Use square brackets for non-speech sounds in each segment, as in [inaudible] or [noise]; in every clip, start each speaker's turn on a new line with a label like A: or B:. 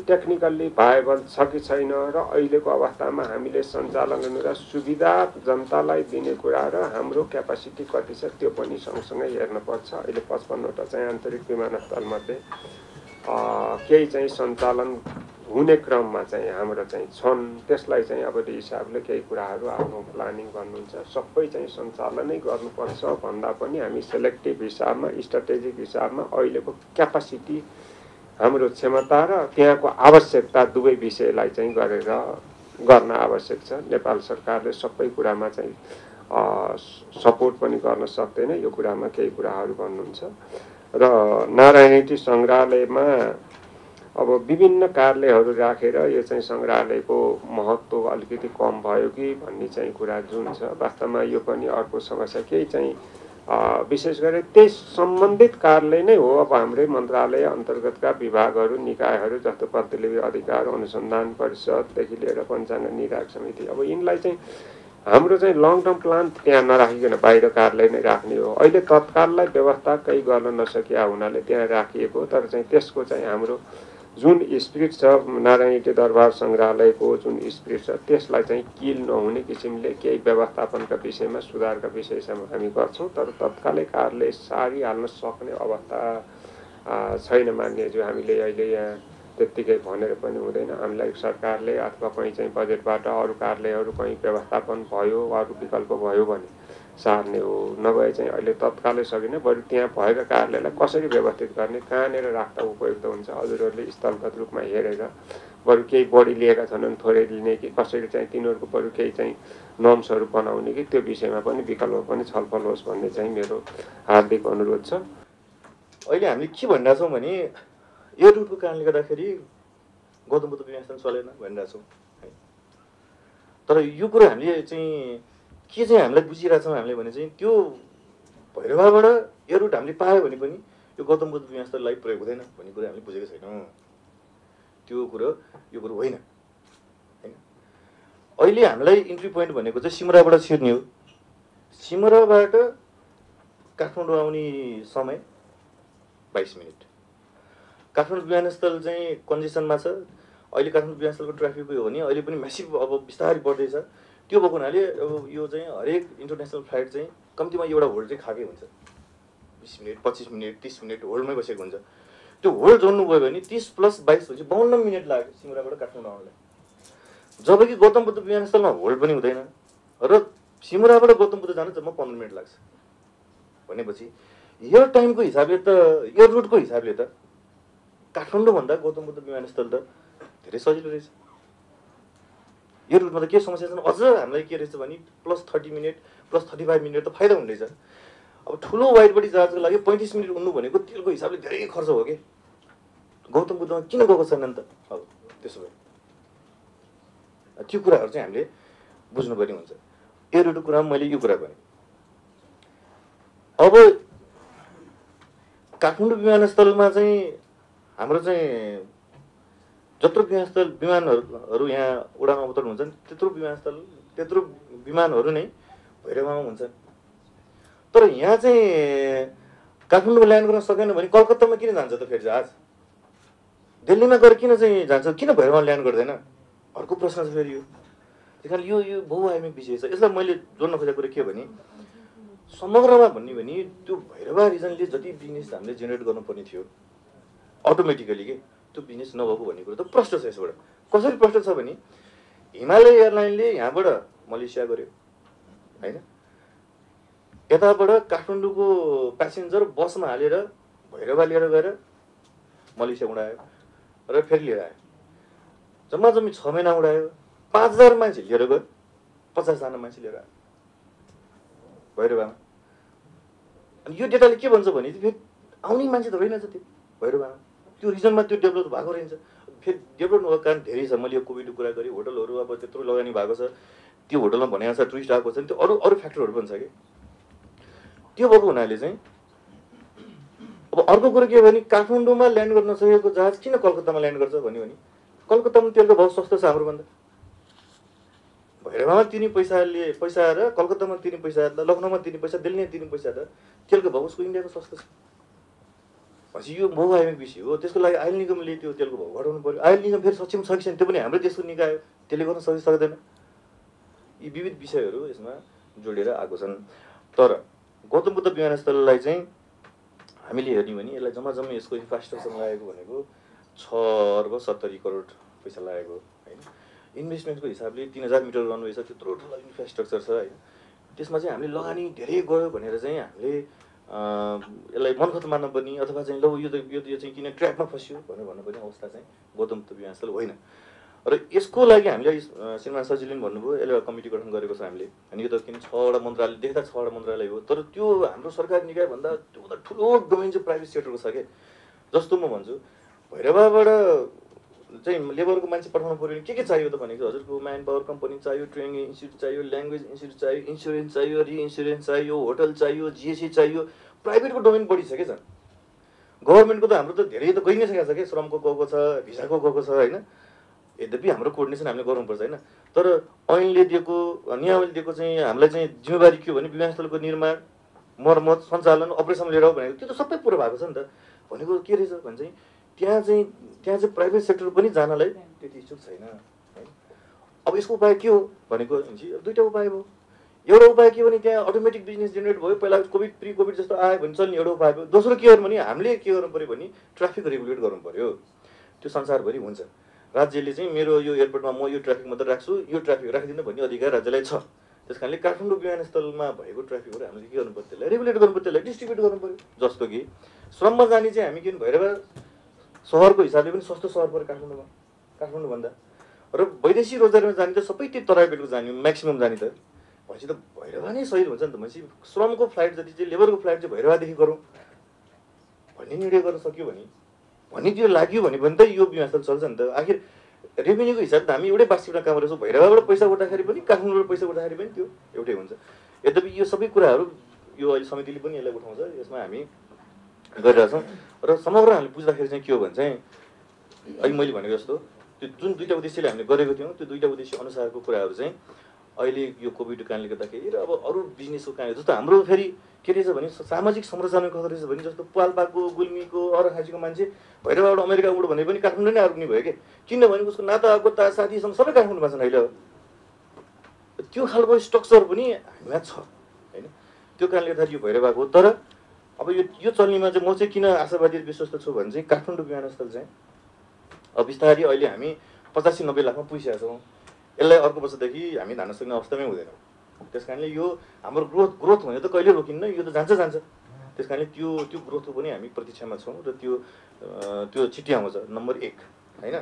A: Technically viable छ कि छैन र अहिलेको अवस्थामा हामीले सञ्चालन गरेर सुविधा जनतालाई दिने कुरा र हाम्रो क्यापासिटी कति छ त्यो पनि सँगसँगै हेर्नुपर्छ। अहिले पचपन्नवटा चाहिँ आन्तरिक विमानस्थलमध्ये केही चाहिँ सञ्चालन हुने क्रममा चाहिँ हाम्रो चाहिँ छन्। त्यसलाई चाहिँ अब हिसाबले केही कुराहरू आफ्नो प्लानिङ गर्नुहुन्छ। सबै चाहिँ सञ्चालनै गर्नुपर्छ। भन्दा पनि हामी सेलेक्टिभ हिसाबमा स्ट्राटेजिक हिसाबमा अहिलेको क्यापासिटी हाम्रो क्षमता र त्यहाँको आवश्यकता दुवै विषयलाई चाहिँ गरेर गर्न आवश्यक छ। नेपाल सरकारले सबै कुरामा चाहिँ सपोर्ट पनि गर्न सक्दैन। यो कुरामा केही कुराहरू भन्नुहुन्छ। र नारायणी सङ्ग्रहालयमा अब विभिन्न कार्यालयहरू राखेर यो चाहिँ सङ्ग्रहालयको महत्त्व अलिकति कम भयो कि भन्ने चाहिँ कुरा जुन छ। वास्तवमा यो पनि अर्को समस्या। केही चाहिँ विशेष गरी त्यही सम्बन्धित कार्यालय नै हो। अब हाम्रै मन्त्रालय अन्तर्गतका विभागहरू निकायहरू जस्तो प्रतिलिपि अधिकार अनुसन्धान परिषददेखि लिएर पञ्चाङ्ग निराग समिति। अब यिनलाई चाहिँ हाम्रो चाहिँ लङ टर्म प्लान त्यहाँ नराखिकन बाहिर कार्यालय नै राख्ने हो। अहिले तत्काललाई व्यवस्था केही गर्न नसकिया हुनाले त्यहाँ राखिएको तर चाहिँ त्यसको चाहिँ हाम्रो जुन स्पिरिट छ नारायणी दरबार सङ्ग्रहालयको जुन स्पिरिट छ त्यसलाई चाहिँ किल नहुने किसिमले केही व्यवस्थापनका विषयमा सुधारका विषयसम्म हामी गर्छौँ तर तत्कालै कारले सारिहाल्न सक्ने अवस्था छैन मान्यज्यू हामीले अहिले यहाँ त्यत्तिकै भनेर पनि हुँदैन। हामीलाई सरकारले अथवा कहीँ चाहिँ बजेटबाट अरू कार्यालयहरू कहीँ व्यवस्थापन भयो अरू विकल्प भयो भने सार्ने हो नभए चाहिँ अहिले तत्कालै सकिने बरु त्यहाँ भएका कार्यलाई कसरी व्यवस्थित गर्ने कहाँनिर राख्दा उपयुक्त हुन्छ हजुरहरूले स्थलगत रूपमा हेरेर बरु केही बढी लिएका छन् थोरै लिने कि कसरी चाहिँ तिनीहरूको बरु केही चाहिँ नर्म्सहरू बनाउने कि त्यो विषयमा पनि विकल्प पनि छलफल होस् भन्ने चाहिँ मेरो हार्दिक अनुरोध छ।
B: अहिले हामीले के भनिरहेछौँ भने यो रुटको कारणले गर्दाखेरि गौतम बुद्ध विमानस्थान चलेन भनिरहेछौँ है। तर यो कुरो हामीले चाहिँ के चाहिँ हामीलाई बुझिरहेछौँ हामीले भने चाहिँ त्यो भैरवाबाट यो रुट हामीले पायो भने पनि यो गौतम बुद्ध विमानस्थललाई प्रयोग हुँदैन भन्ने कुरा हामीले बुझेको छैनौँ। त्यो कुरो यो कुरो होइन। होइन? अहिले हामीलाई इन्ट्री पोइन्ट भनेको चाहिँ सिमराबाट छिर्ने हो। सिमराबाट काठमाडौँ आउने समय बाइस मिनट। काठमाडौँ विमानस्थल चाहिँ कन्डिसनमा छ। अहिले काठमाडौँ विमानस्थलको ट्राफिक हो भने अहिले पनि म्यासिभ अब बिस्तारै बढ्दैछ। त्यो भएको हुनाले अब यो चाहिँ हरेक इन्टरनेसनल फ्लाइट चाहिँ कम्तीमा एउटा होल्ड चाहिँ खाएकै हुन्छ। बिस मिनट पच्चिस मिनट तिस मिनट होल्डमै बसेको हुन्छ। त्यो होल्ड जोड्नु गयो भने तिस प्लस बाइस भनेपछि बाहन्न मिनट लाग्यो सिमराबाट काठमाडौँ आउनलाई। जबकि गौतम बुद्ध विमानस्थलमा होल्ड पनि हुँदैन र सिमराबाट गौतम बुद्ध जानु जम्मा पन्ध्र मिनट लाग्छ। भनेपछि यो टाइमको हिसाबले त यो रुटको हिसाबले त काठमाडौँभन्दा गौतम बुद्ध विमानस्थल त धेरै सजिलो रहेछ। यो रुटमा त के समस्या छ अझ हामीलाई के रहेछ भने plus thirty minute plus thirty five minute त फाइदा हुँदैछ। अब ठुलो वाइडबडी जहाजको लागि पैँतिस मिनट उड्नु भनेको तेलको हिसाबले धेरै खर्च हो कि? गौतम बुद्धमा किन गएको छैन नि त? अब त्यसो भए। त्यो कुराहरू चाहिँ हामीले बुझ्नुपर्ने हुन्छ। रुटको कुरामा मैले यो कुरा गरेँ अब काठमाडौँ विमानस्थलमा चाहिँ हाम्रो चाहिँ जत्रो विमानस्थल विमानहरू यहाँ उडान अवतरण हुन्छन् त्यत्रो विमानस्थल त्यत्रो विमानहरू नै भैरवामा हुन्छन् तर यहाँ चाहिँ काठमाडौँमा ल्यान्ड गर्न सकेन भने कलकत्तामा किन जान्छ त फेरि जहाज दिल्लीमा गएर किन चाहिँ जान्छ? किन भैरवमा ल्यान्ड गर्दैन? अर्को प्रश्न छ फेरि यो। त्यही कारण यो यो विषय छ। यसलाई मैले जोड्न खोजेको कुरो के भने समग्रमा भन्ने भने त्यो भैरवा रिजनले जति बिजनेस हामीले जेनेरेट गर्नुपर्ने थियो अटोमेटिकली के? त्यो बिजनेस नभएको भन्ने कुरो त प्रष्ट छ यसबाट कसरी प्रष्ट छ भने हिमालय एयरलाइनले यहाँबाट मलेसिया गऱ्यो होइन यताबाट काठमाडौँको प्यासेन्जर बसमा हालेर भैरवा लिएर गएर मलेसिया उडायो र फेरि लिएर आयो जम्मा जम्मी छ महिना उडायो पाँच हजार मान्छे लिएर गयो पचासजना मान्छे लिएर आयो भैरवामा अनि यो डेटाले के भन्छ भने फेरि आउने मान्छे त रहेनछ त्यो भैरवामा त्यो रिजनमा त्यो डेभलप भएको रहेछ। फेरि डेभलप नभएको कारण धेरै छ मैले यो कोभिडको कुरा गरेँ होटलहरू अब त्यत्रो लगानी भएको छ। त्यो होटलमा भने छ टुरिस्ट आएको छ त्यो अरू अरू फ्याक्टरहरू पनि छ कि? त्यो भएको हुनाले चाहिँ अब अर्को कुरो के भने काठमाडौँमा ल्यान्ड गर्न सकेको जहाज किन कलकत्तामा ल्यान्ड गर्छ भन्यो भने कलकत्तामा तेलको भाउ सस्तो छ हाम्रोभन्दा। भैरवामा तिनी पैसाले पैसा र कलकत्तामा तिनी पैसा लखनऊमा तिनी पैसा दिल्लीमा तिनी पैसा त तेलको भाउ उसको इन्डियाको सस्तो छ। भनेपछि यो बहुआयामिक विषय हो त्यसको लागि आयल निगमले त्यो तेलको भाउ घटाउनु पऱ्यो आयल निगम फेरि सक्षम छैन त्यो पनि हाम्रो देशको निकाय त्यसले गर्न सक्छ सक्दैन। यी विविध विषयहरू यसमा जोडेर आएको छन्। तर गौतम बुद्ध विमानस्थललाई चाहिँ हामीले हेर्ने भने यसलाई जम्मा जम्मा यसको इन्फ्रास्ट्रक्चर लागेको भनेको छ अर्ब सत्तरी करोड पैसा लागेको होइन? इन्भेस्टमेन्टको हिसाबले तिन हजार मिटर रनवे छ त्यत्रो ठुलो इन्फ्रास्ट्रक्चर छ होइन? त्यसमा चाहिँ हामीले लगानी धेरै गयो भनेर चाहिँ हामीले यसलाई मनखत मान्न पनि अथवा चाहिँ लौ यो त यो चाहिँ किन ट्र्याकमा फस्यो भनेर भन्नुपर्ने अवस्था चाहिँ गौतम विमानस्थल होइन। र यसको लागि हामीले श्रीमान सजिलले पनि भन्नुभयो यसले एउटा कमिटी गठन गरेको छ हामीले। अनि यो त किन छवटा मन्त्रालय देख्दा छवटा मन्त्रालय हो। तर त्यो हाम्रो सरकारी निकायभन्दा त्योभन्दा ठुलो डोमेन चाहिँ प्राइभेट सेक्टरको छ क्या जस्तो म भन्छु भैरवाबाट चाहिँ लेबरको मान्छे पठाउनु पऱ्यो भने के के चाहियो त भनेको हजुरको म्यान पावर कम्पनी चाहियो ट्रेनिङ इन्स्टिट्युट चाहियो ल्याङ्ग्वेज इन्स्टिट्युट चाहियो इन्सुरेन्स चाहियो रिइन्सुरेन्स चाहियो होटल चाहियो जिएससी चाहियो प्राइभेटको डोमेन बढी छ क्या झन् गभर्मेन्टको त हाम्रो त धेरै त गइ नै सकेको छ क्या श्रमको गएको छ भिसाको गएको छ होइन? यद्यपि हाम्रो कोर्डिनेसन हामीले गर्नुपर्छ होइन? तर ऐनले दिएको नियमले दिएको चाहिँ हामीलाई चाहिँ जिम्मेवारी के हो भने विमानस्थलको निर्माण मर्मत सञ्चालन अपरेसन लिएर भनेको त्यो त सबै पुरो भएको छ नि त। भनेको के रहेछ भने चाहिँ त्यहाँ चाहिँ त्यहाँ चाहिँ प्राइभेट सेक्टर पनि जानलाई त्यति इच्छुक छैन है। अब यसको उपाय के हो भनेको दुइटा उपाय भयो एउटा उपाय के भने त्यहाँ अटोमेटिक बिजनेस जेनेरेट भयो पहिला कोभिड प्री कोभिड जस्तो आयो भने चल्ने एउटा उपाय भयो दोस्रो के गर्नु भने हामीले के गर्नु पऱ्यो भने ट्राफिक रेगुलेट गर्नु पऱ्यो। त्यो संसारभरि हुन्छ। राज्यले चाहिँ मेरो यो एयरपोर्टमा म यो ट्राफिक मात्रै राख्छु यो ट्राफिक राखिदिनु भन्ने अधिकार राज्यलाई छ। त्यस कारणले काठमाडौँ विमानस्थलमा भएको ट्राफिकहरू हामीले के गर्नु पऱ्यो त्यसलाई रेगुलेट गर्नु पऱ्यो त्यसलाई डिस्ट्रिब्युट गर्नु पऱ्यो। जस्तो कि श्रममा जाने चाहिँ हामी किन भएर सहरको हिसाबले पनि सस्तो सहर पऱ्यो काठमाडौँमा काठमाडौँभन्दा र वैदेशिक रोजगारीमा जाने त सबै त्यही तराईपेटको जाने म्याक्सिमम् जाने त। भनेपछि त भैरवा नै सही हुन्छ नि त। भनेपछि श्रमको फ्लाइट जति चाहिँ लेबरको फ्लाइट चाहिँ भैरवादेखि गरौँ। भन्ने निर्णय गर्न सक्यो भने भन्ने त्यो लाग्यो भने त यो विमानस्थल चल्छ नि त। आखिर रेभेन्यूको हिसाबले त हामी एउटै बास्टिकमा काम गरेछौँ भैरवाबाट पैसा उठ्दाखेरि पनि काठमाडौँबाट पैसा उठ्दाखेरि पनि त्यो एउटै हुन्छ। यद्यपि यो सबै कुराहरू यो अहिले समितिले पनि यसलाई उठाउँछ। यसमा हामी गरिरहेछौँ। र समग्र हामीले बुझ्दाखेरि चाहिँ के हो भने चाहिँ अहिले मैले भनेको जस्तो त्यो जुन दुईवटा उद्देश्यले हामीले गरेको थियौँ त्यो दुईवटा उद्देश्य अनुसारको कुराहरू चाहिँ अहिले यो कोभिडको कारणले गर्दाखेरि र अब अरू बिजनेसको कारणले जस्तो हाम्रो फेरि के रहेछ भने सामाजिक संरचना कस्तो रहेछ भने जस्तो पाल्पाको गुल्मीको अरखाँचीको मान्छे भैरवाबाट अमेरिका उड भने पनि काठमाडौँ नै आउने भयो कि? किनभने उसको नाता गोता साथीसँग सबै काठमाडौँमा छन् अहिले त्यो खालको स्ट्रक्चर पनि हामीमा छ होइन? त्यो कारणले गर्दाखेरि यो भैरवाको तर अब यो यो चल्नेमा चाहिँ म चाहिँ किन आशावादी विश्वस्त छु भने चाहिँ काठमाडौँ विमानस्थल चाहिँ अब बिस्तारै अहिले हामी पचासी नब्बे लाखमा पुगिसकेका छौँ। यसलाई अर्को वर्षदेखि हामी धान्न सक्ने अवस्थामै हुँदैनौँ। त्यस कारणले यो हाम्रो ग्रोथ ग्रोथ भने त कहिले रोकिन्न यो त जान्छ जान्छ। त्यस कारणले त्यो त्यो ग्रोथको पनि हामी प्रतीक्षामा छौँ र त्यो त्यो छिट्टी आउँछ नम्बर एक होइन?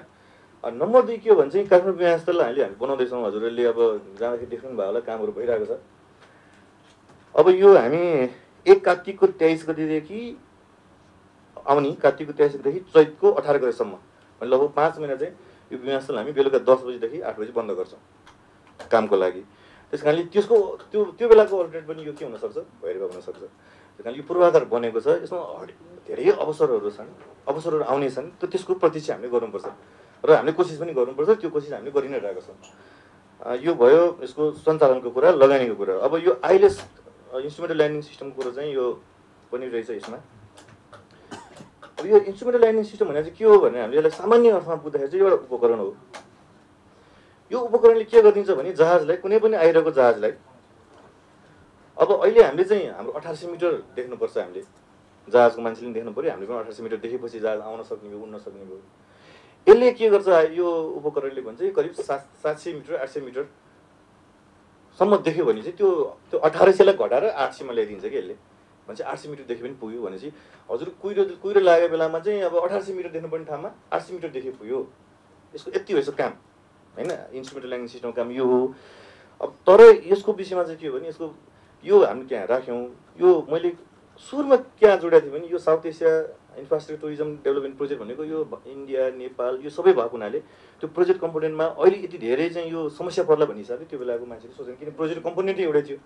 B: नम्बर दुई के हो भने चाहिँ काठमाडौँ विमानस्थल हामीले हामी बनाउँदैछौँ। हजुरहरूले अब जाँदाखेरि देख्नु भयो होला कामहरू भइरहेको छ। अब यो हामी एक कार्तिकको तेइस गतिदेखि आउने कार्तिकको तेइस गतिदेखि चैतको अठार गतिसम्म। लगभग पाँच महिना चाहिँ यो विमानस्थल हामी बेलुका दस बजीदेखि आठ बजी बन्द गर्छौँ कामको लागि। त्यस कारणले त्यसको त्यो त्यो बेलाको अल्टरनेट पनि यो के हुनसक्छ? भैरवा हुनसक्छ। त्यस कारण यो पूर्वाधार बनेको छ। यसमा धेरै अवसरहरू छन् अवसरहरू आउने छन् त त्यसको प्रतीक्षा हामीले गर्नुपर्छ। र हामीले कोसिस पनि गर्नुपर्छ। त्यो कोसिस हामीले गरि नै रहेको छौँ। यो भयो यसको सञ्चालनको कुरा लगानीको कुरा। अब यो अहिले इन्स्ट्रुमेन्टल ल्यान्डिङ सिस्टमको कुरो चाहिँ यो पनि रहेछ यसमा। अब यो इन्स्ट्रुमेन्टल ल्यान्डिङ सिस्टम भनेर चाहिँ के हो भने हामीले यसलाई सामान्य अर्थमा बुझ्दाखेरि चाहिँ एउटा उपकरण हो। यो उपकरणले के गरिदिन्छ भने जहाजलाई कुनै पनि आइरहेको जहाजलाई अब अहिले हामीले चाहिँ हाम्रो अठार सय मिटर देख्नुपर्छ हामीले। जहाजको मान्छेले पनि देख्नु पऱ्यो हामीले पनि अठार सय मिटर देखेपछि जहाज आउन सक्ने भयो उड्न सक्ने भयो। यसले के गर्छ यो उपकरणले भन्छ करिब सात सात सय मिटर आठ सय मिटरसम्म देख्यो भने चाहिँ त्यो त्यो अठार सयलाई घटाएर आठ सयमा ल्याइदिन्छ कि यसले। भनेपछि आठ सय मिटरदेखि पनि पुग्यो भनेपछि हजुर कुहिरो कुहिरो लागेको बेलामा चाहिँ अब अठार सय मिटर देख्नुपर्ने ठाउँमा आठ सय मिटरदेखि पुग्यो। यसको यति हो काम होइन? इन्स्ट्रुमेन्टल ल्याङ्ग्वेज सिस्टमको काम यो हो। अब तर यसको विषयमा चाहिँ के हो भने यसको यो हामी त्यहाँ राख्यौँ। यो मैले सुरुमा कहाँ जोडेको थिएँ भने यो South Asia infrastructure tourism development project भनेको यो इन्डिया नेपाल यो सबै भएको हुनाले त्यो प्रोजेक्ट कम्पोनेन्टमा अहिले यति धेरै चाहिँ यो समस्या पर्ला भन्ने हिसाबले त्यो बेलाको मान्छेले सोचेन किन प्रोजेक्ट कम्पोनेन्टै एउटै थियो।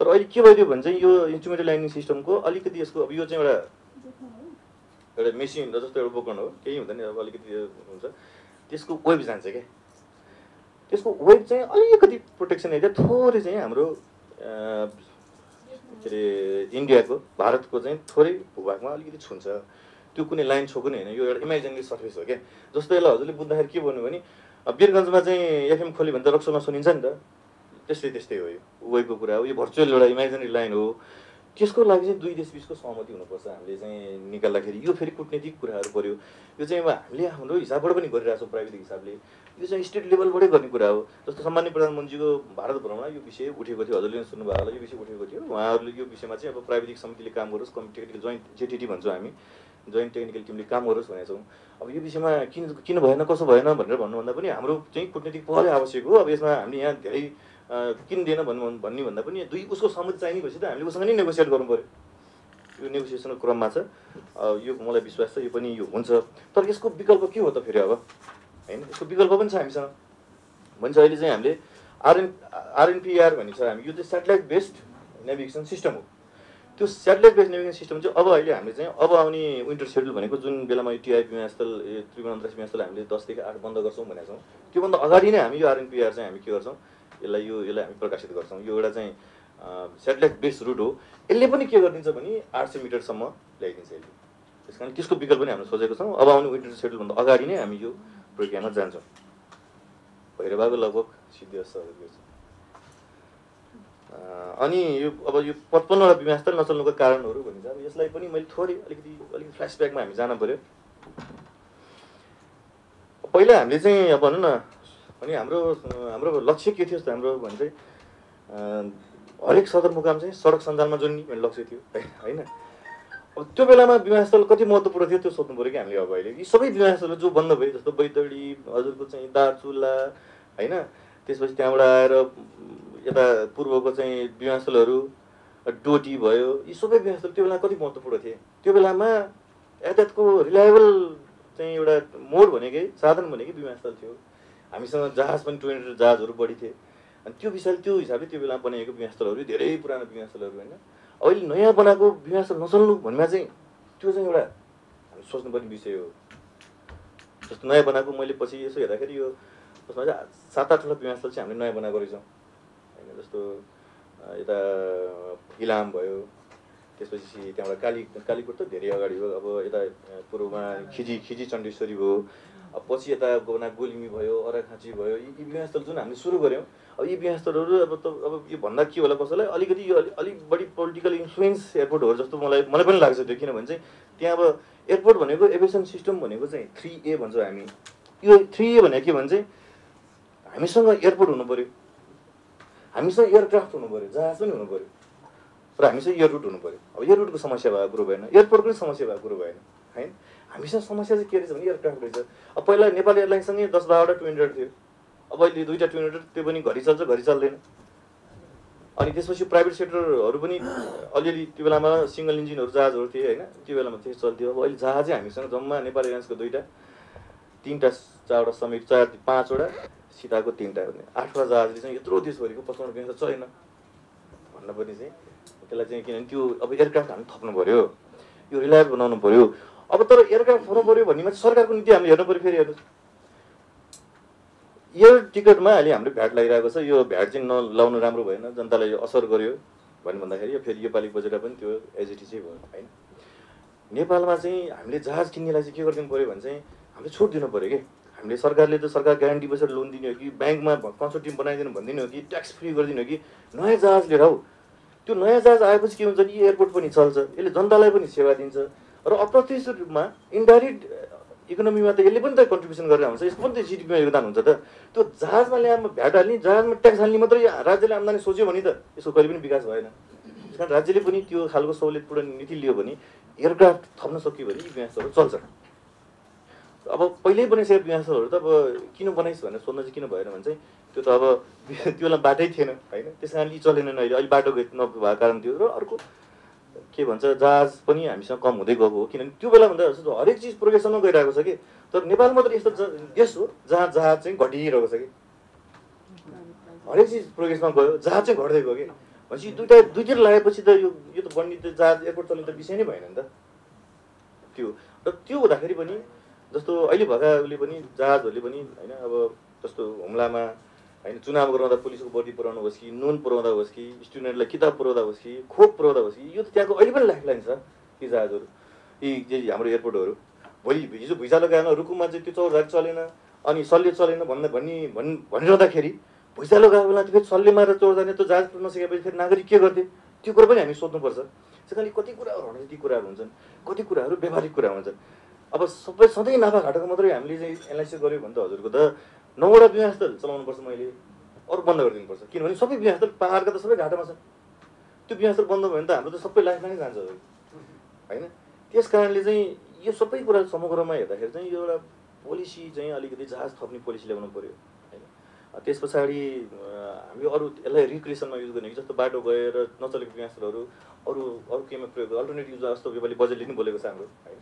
B: तर अहिले के भइदियो भने चाहिँ यो इन्स्ट्रुमेन्टल ल्यान्डिङ सिस्टमको अलिकति यसको अब यो चाहिँ एउटा एउटा मेसिन जस्तो एउटा उपकरण हो केही हुँदैन अब अलिकति हुन्छ। त्यसको वेब जान्छ क्या। त्यसको वेब चाहिँ अलिकति प्रोटेक्सन एरिया थोरै चाहिँ हाम्रो के अरे इन्डियाको भारतको चाहिँ थोरै भूभागमा अलिकति छुन्छ। त्यो कुनै लाइन छोको नै होइन यो एउटा इमेजिनरी सर्फेस हो क्या। जस्तो यसलाई हजुरले बुझ्दाखेरि के भन्नु भने वीरगन्जमा चाहिँ एफएम खोल्यो भने त रक्सोमा सुनिन्छ नि त। त्यस्तै त्यस्तै हो यो। वेबको कुरा हो। यो भर्चुअल एउटा इमेजिनरी लाइन हो। त्यसको लागि चाहिँ दुई देश बिचको सहमति हुनुपर्छ। हामीले चाहिँ निकाल्दाखेरि यो फेरि कुटनीतिक कुराहरू पऱ्यो यो चाहिँ अब हामीले हाम्रो हिसाबबाट पनि गरिरहेको छौँ प्राविधिक हिसाबले। यो चाहिँ स्टेट लेभलबाटै गर्ने कुरा हो। जस्तो सम्मान्य प्रधानमन्त्रीको भारत भ्रमणमा यो विषय उठेको थियो हजुरले सुन्नुभयो होला यो विषय उठेको थियो। उहाँहरूले यो विषयमा चाहिँ अब प्राविधिक समितिले काम गरोस् कमिटी टेक्निकल जोइन्ट जेटिटी भन्छौँ हामी जोइन्ट टेक्निकल टिमले काम गरोस् भनेको छौँ। अब यो विषयमा किन किन भएन कसो भएन भनेर भन्नुभन्दा पनि हाम्रो चाहिँ कुटनीतिक पहलै आवश्यक हो। अब यसमा हामीले यहाँ धेरै किन दिएन भन्नु भन्ने भन्दा पनि दुई उसको सहमति चाहिने भएपछि त हामीले उसँग नै नेगोसिएट गर्नु पऱ्यो यो नेगोसिएसनको क्रममा छ। यो मलाई विश्वास छ यो पनि यो हुन्छ। तर यसको विकल्प के हो त फेरि अब? होइन यसको विकल्प पनि छ हामीसँग। भन्छ अहिले चाहिँ हामीले आरएन आरएनपिआर भन्ने छ हामी। यो चाहिँ सेटेलाइट बेस्ड नेभिगेसन सिस्टम हो। त्यो सेटेलाइट बेस्ड नेभिगेसन सिस्टम चाहिँ अब अहिले हामीले चाहिँ अब आउने विन्टर सेड्युल भनेको जुन बेलामा यो टिआई विमानस्थल त्रिभुवन अन्तर्राष्ट्रिय विमानस्थल हामीले दसदेखि आठ बन्द गर्छौँ भनेका छौँ। त्योभन्दा अगाडि नै हामी यो आरएनपिआर चाहिँ हामी के गर्छौँ? यसलाई यो यसलाई हामी प्रकाशित गर्छौँ। यो एउटा चाहिँ सेटेलाइट बेस्ड रुट हो। यसले पनि के गरिदिन्छ भने आठ सय मिटरसम्म ल्याइदिन्छ यसले। त्यस कारण त्यसको विकल्प पनि हामीले सोचेको छौँ। अब आउने विन्टर सेड्युलभन्दा अगाडि नै हामी यो प्रक्रियामा जान्छौँ। भैरवाको लगभग सिद्धिस्त अनि यो अब यो पचपन्नवटा विमानस्थल नचल्नुको कारणहरू भनिन्छ। अब यसलाई पनि मैले थोरै अलिकति अलिकति फ्ल्यासब्याकमा हामी जान पऱ्यो पहिला हामीले चाहिँ अब भनौँ न अनि हाम्रो हाम्रो लक्ष्य के थियो हाम्रो भने हरेक सदरमुकाम चाहिँ सडक सञ्जालमा जोड्ने भन्ने लक्ष्य थियो होइन? अब त्यो बेलामा विमानस्थल कति महत्त्वपूर्ण थियो त्यो सोध्नु पऱ्यो कि हामीले अब अहिले? यी सबै विमानस्थलहरू जो बन्द भयो जस्तो बैतडी हजुरको चाहिँ दार्चुला होइन? त्यसपछि त्यहाँबाट आएर यता पूर्वको चाहिँ विमानस्थलहरू डोटी भयो यी सबै विमानस्थल त्यो बेला कति महत्त्वपूर्ण थिए? त्यो बेलामा यातायातको रिलायबल चाहिँ एउटा मोड भनेकै साधन भनेकै विमानस्थल थियो। हामीसँग जहाज पनि टोइनेटर जहाजहरू बढी थिए। अनि त्यो विषयले त्यो हिसाबले त्यो बेला बनाएको विमानस्थलहरू धेरै पुरानो विमानस्थलहरू होइन। अहिले नयाँ बनाएको विमानस्थल नचल्नु भन्नेमा चाहिँ त्यो चाहिँ एउटा हामी सोच्नुपर्ने विषय हो। जस्तो नयाँ बनाएको मैले पछि यसो हेर्दाखेरि यो जसमा चाहिँ सात आठवटा विमानस्थल चाहिँ हामीले नयाँ बनाएको रहेछौँ। होइन जस्तो यता इलाम भयो त्यसपछि त्यहाँबाट काली कालीकोट त धेरै अगाडि हो। अब यता पूर्वमा खिजी खिजी चण्डेश्वरी भयो। पछि यता गोना गोलिमी भयो अराखाँची भयो यी विमानस्थल जुन हामीले सुरु गऱ्यौँ अब यी विमानस्थलहरू अब त अब यो भन्दा के होला कसैलाई? अलिकति यो अलिक बढी पोलिटिकल इन्फ्लुएन्स एयरपोर्टहरू जस्तो मलाई मलाई पनि लाग्छ त्यो किनभने चाहिँ त्यहाँ अब एयरपोर्ट भनेको एभिएसन सिस्टम भनेको चाहिँ थ्री ए भन्छौँ हामी। यो थ्री ए भनेको के भन्छ हामीसँग एयरपोर्ट हुनु पऱ्यो। हामीसँग एयरक्राफ्ट हुनु पऱ्यो जहाज पनि हुनु पऱ्यो। र हामीसँग एयर रुट हुनु पऱ्यो। अब एयर रुटको समस्या भएको कुरो भएन। एयरपोर्टको समस्या भएको कुरो भएन। होइन? हामीसँग समस्या चाहिँ के रहेछ भने एयरक्राफ्ट रहेछ। अब पहिला नेपाल एयरलाइन्ससँगै दस बाह्रवटा ट्विन थियो। अब अहिले दुईवटा ट्विन त्यो पनि घरि चल्छ घरि चल्दैन अनि त्यसपछि प्राइभेट सेक्टरहरू पनि अलिअलि त्यो बेलामा सिङ्गल इन्जिनहरू जहाजहरू थिए होइन? त्यो बेलामा त्यही चल्थ्यो। अब अहिले जहाज हामीसँग जम्मा नेपाल एयरलाइन्सको दुईवटा तिनवटा चारवटा समेत चार पाँचवटा सीताको तिनवटा भने आठवटा जहाजले चाहिँ यत्रो देशभरिको पचाउनु बिहान चलेन भन्न पनि चाहिँ त्यसलाई चाहिँ किनभने त्यो अब एयरक्राफ्ट हामी थप्नु पऱ्यो यो रिलायबल बनाउनु पऱ्यो अब तर एयरक्राफ्ट हुनु पऱ्यो भन्नेमा सरकारको नीति हामीले हेर्नु पऱ्यो फेरि हेर्नुहोस्। एयर टिकटमा अहिले हाम्रो भ्याट लागिरहेको छ यो भ्याट चाहिँ नलाउनु राम्रो भएन जनतालाई असर गर्यो भन्नु भन्दाखेरि फेरि योपालि बजेट पनि त्यो एजिटी चाहिँ भयो होइन। नेपालमा चाहिँ हामीले जहाज किन्नेलाई चाहिँ के गरिदिनु पऱ्यो भने चाहिँ हामीले छुट दिनु पऱ्यो कि? हामीले सरकारले त सरकार ग्यारेन्टी बसेर लोन दिने हो कि ब्याङ्कमा कन्सोर्टियम बनाइदिनु भनिदिनु हो कि ट्याक्स फ्री गरिदिनु हो कि नयाँ जहाज लिएर हौ त्यो नयाँ जहाज आएपछि के हुन्छ नि एयरपोर्ट पनि चल्छ यसले जनतालाई पनि सेवा दिन्छ। र अप्रत्यक्ष रूपमा इन्डाइरेक्ट इकोनोमीमा त यसले पनि त कन्ट्रिब्युसन गरेर हुन्छ यसको पनि त जिडिपीमा योगदान हुन्छ त। त्यो जहाजमा ल्याएर भ्याट हाल्ने जहाजमा ट्याक्स हाल्ने मात्रै राज्यले आम्दानी सोच्यो भने त यसको कहिले पनि विकास भएन। त्यस कारण राज्यले पनि त्यो खालको सहुलियतपूर्ण नीति लियो भने एयरक्राफ्ट थप्न सक्यो भने यी विमानस्थलहरू चल्छ। अब पहिल्यै बनाइसकेको विमानस्थलहरू त अब किन बनाइस् भनेर सोध्न चाहिँ किन भएन भने चाहिँ त्यो त अब [laughs] त्यो बेला बाटै थिएन होइन? त्यस कारण यी चलेनन् अहिले। अहिले बाटो नभएको कारण थियो र अर्को के भन्छ जहाज पनि हामीसँग कम हुँदै गएको हो किनभने त्यो बेलाभन्दा हरेक चिज प्रोग्रेसनमा गइरहेको छ कि तर नेपाल मात्र यस्तो देश हो जहाँ जहाज चाहिँ घटिरहेको छ कि हरेक चिज प्रोग्रेसमा गयो जहाज चाहिँ घट्दै गयो कि भनेपछि दुइटा दुईतिर लगाएपछि त यो यो त बन्ने त जहाज एयरपोर्ट चल्ने त विषय नै भएन नि त त्यो र त्यो हुँदाखेरि पनि जस्तो अहिले भएका उसले पनि जहाजहरूले पनि होइन अब जस्तो हुम्लामा होइन चुनाव गराउँदा पुलिसको बर्दी पुऱ्याउनु होस् कि नुन पुऱ्याउँदा होस् कि स्टुडेन्टलाई किताब पुऱ्याउँदा होस् कि खोप पुऱ्याउँदा होस् कि यो त त्यहाँको अहिले पनि लाइफलाइन छ ती जहाजहरू यी जे हाम्रो एयरपोर्टहरू। भोलि हिजो भुइँचालो गएन रुकुममा चाहिँ त्यो चौरधारी चलेन अनि सल्ले चलेन भन्दा भनी भन् भनिरहँदाखेरि भुइँचालो गएको बेला फेरि सल्लेमा र चौरधारी त जहाज नसकेपछि फेरि नागरिक के गर्थे? त्यो कुरो पनि हामी सोध्नुपर्छ। त्यसै कारण कति कुराहरू रणनीतिक कुराहरू हुन्छन् कति कुराहरू व्यवहारिक कुरा हुन्छन्। अब सबै सधैँ नाफा घाटाको मात्रै हामीले चाहिँ एनालाइसिस गऱ्यो भने त हजुरको त नौवटा विमानस्थल चलाउनुपर्छ मैले अरू बन्द गरिदिनुपर्छ किनभने सबै विमानस्थल पाहाडका त सबै घाटामा छन् त्यो विमानस्थल बन्द भयो भने त हाम्रो त सबै लाइफमा नै जान्छ होइन? त्यस कारणले चाहिँ यो सबै कुरा समग्रमा हेर्दाखेरि चाहिँ यो एउटा पोलिसी चाहिँ अलिकति जहाज थप्ने पोलिसी ल्याउनु पऱ्यो होइन? त्यस पछाडि हामी अरू यसलाई रिक्रिएसनमा युज गर्ने कि जस्तो बाटो गएर नचलेको विमानस्थलहरू अरू अरू केमा प्रयोग अल्टरनेटिभ जस्तो योपालि बजेटले पनि बोलेको छ हाम्रो। होइन?